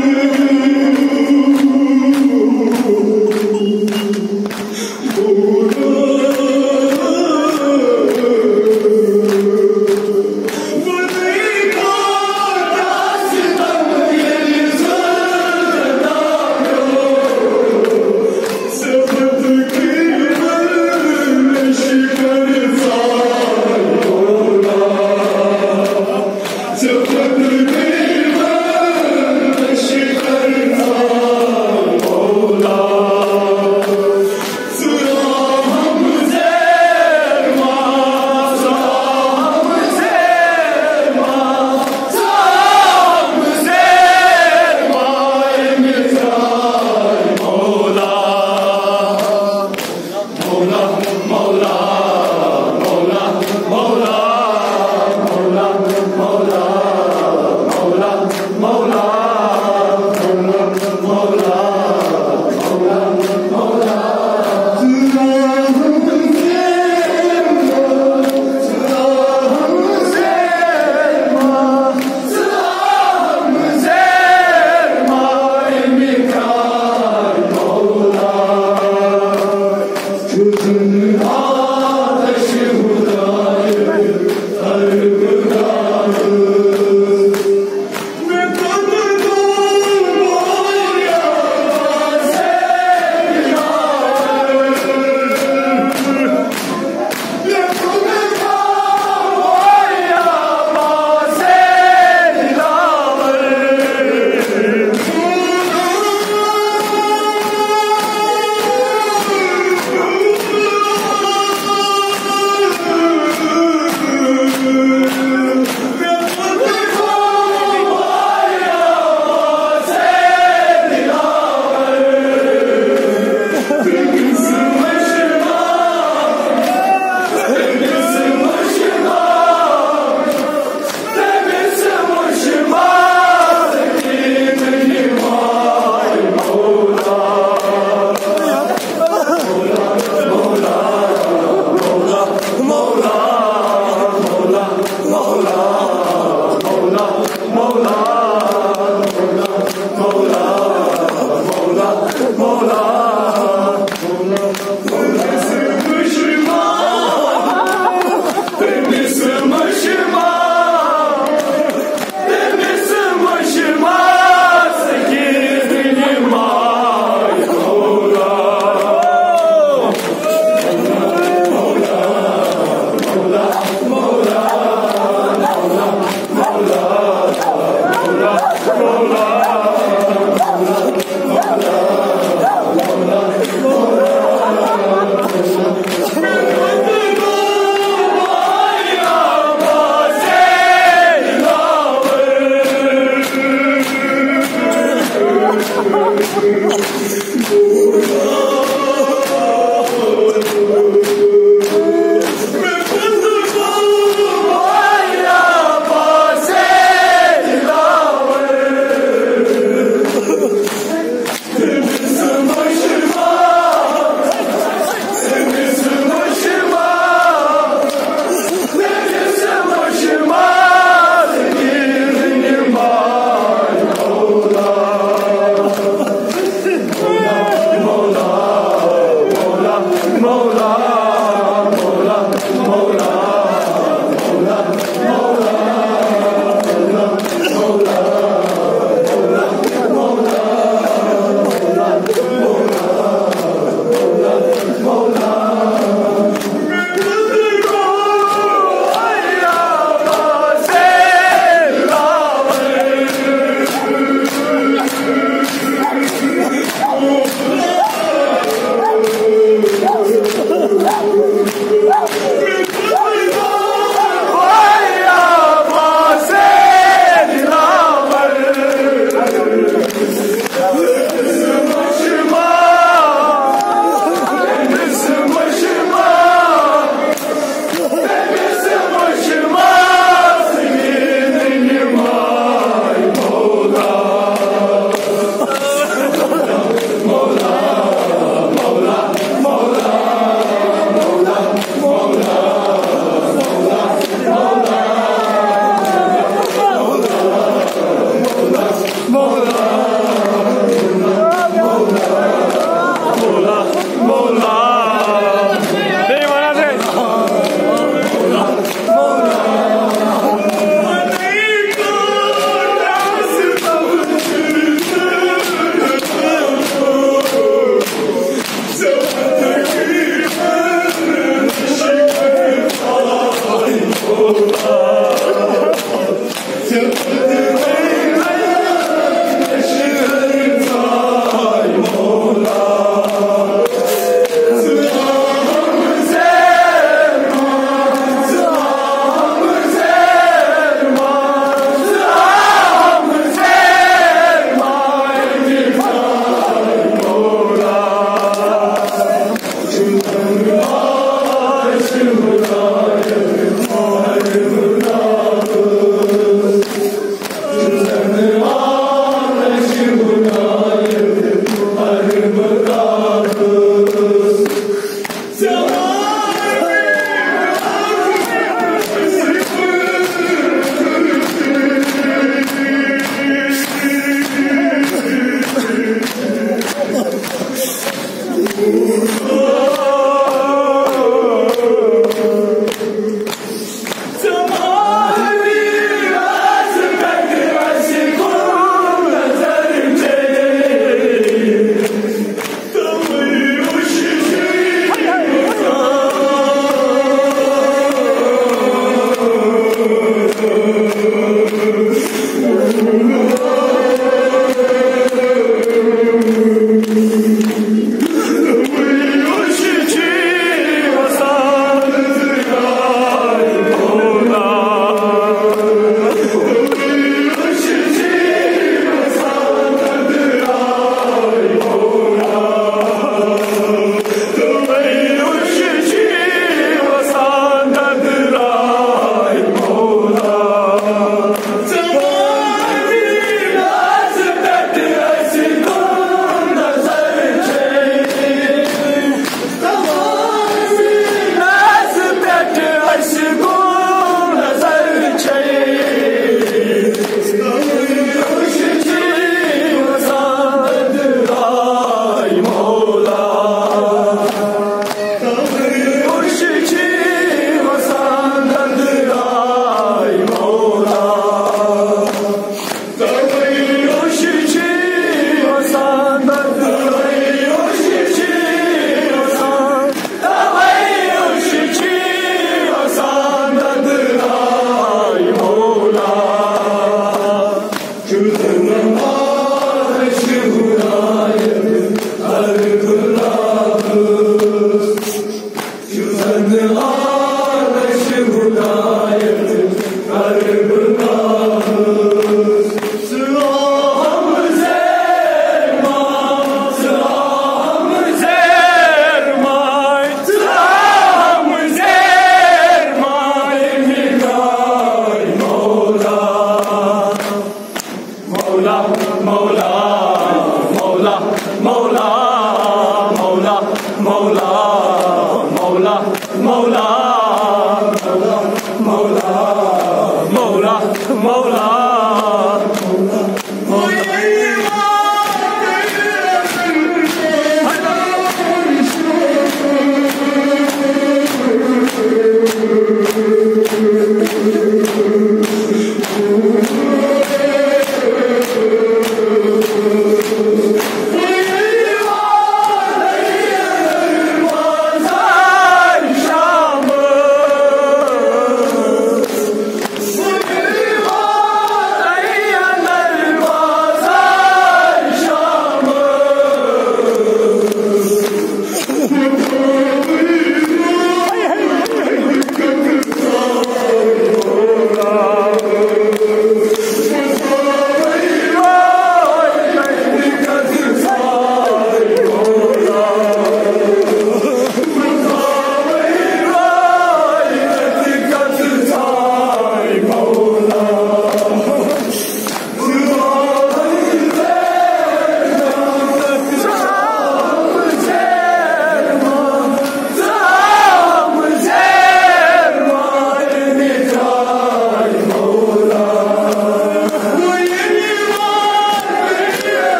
you. Mola,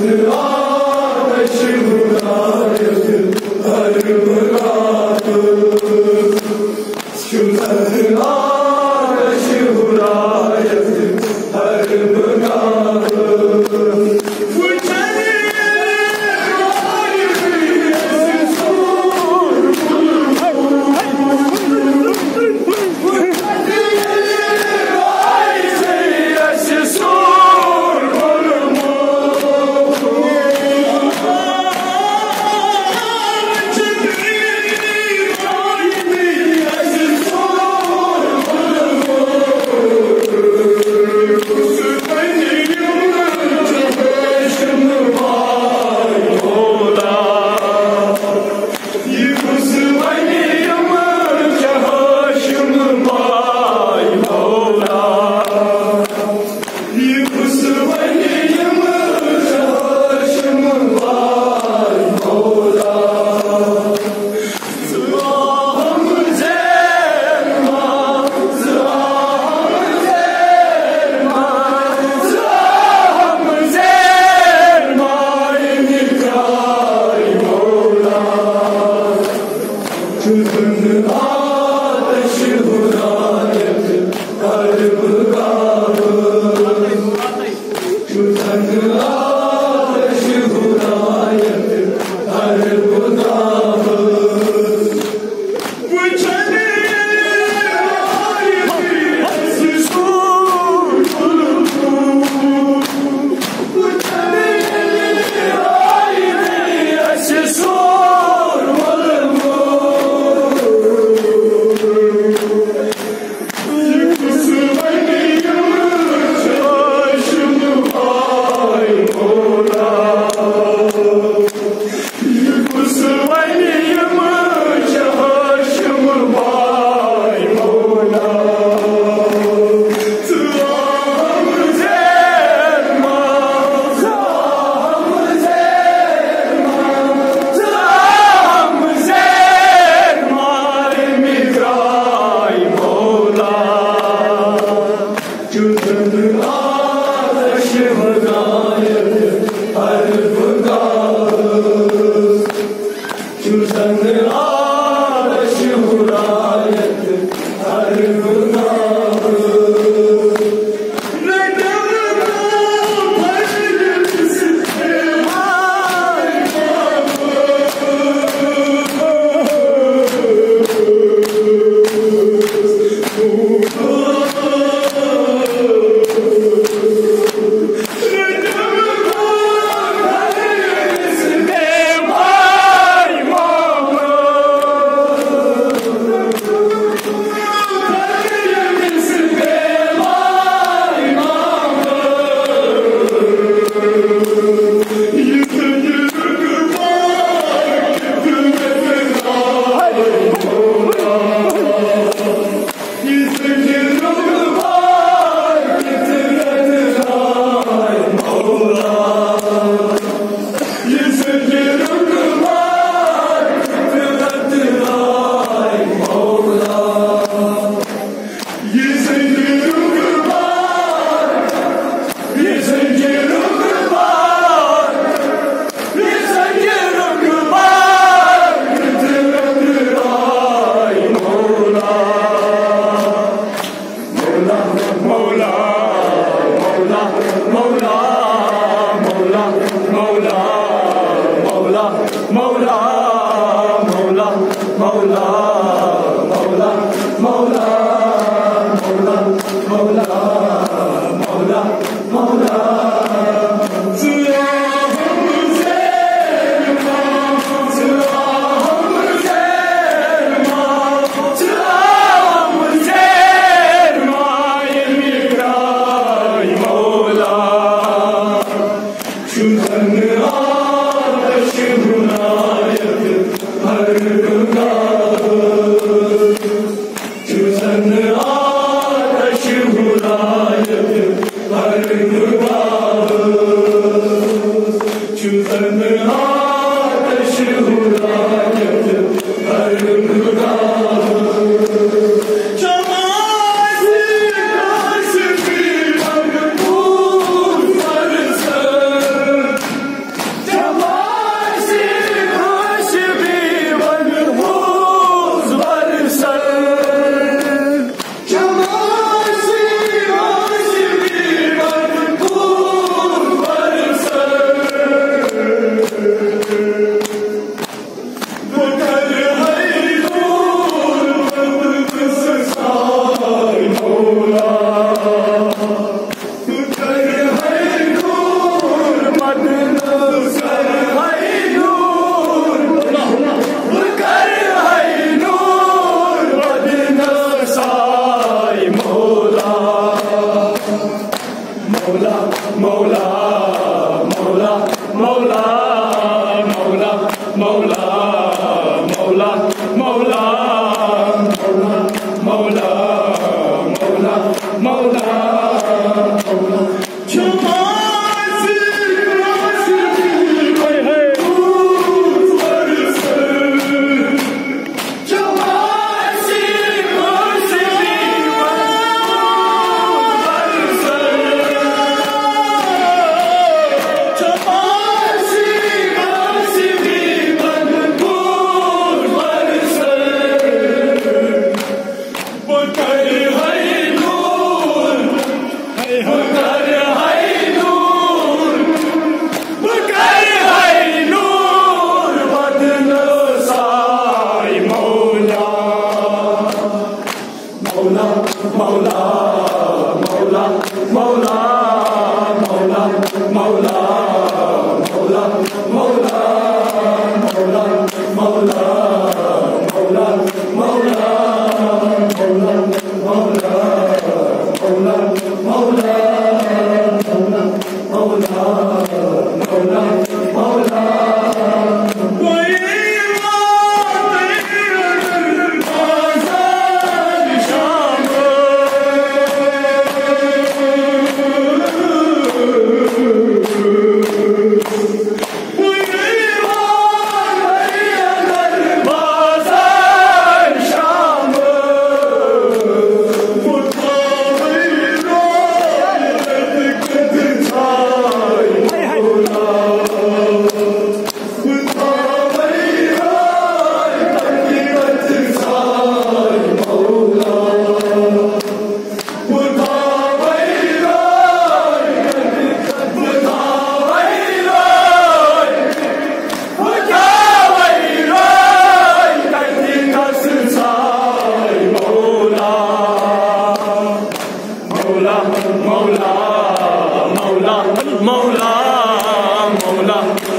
Yes,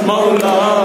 Mawla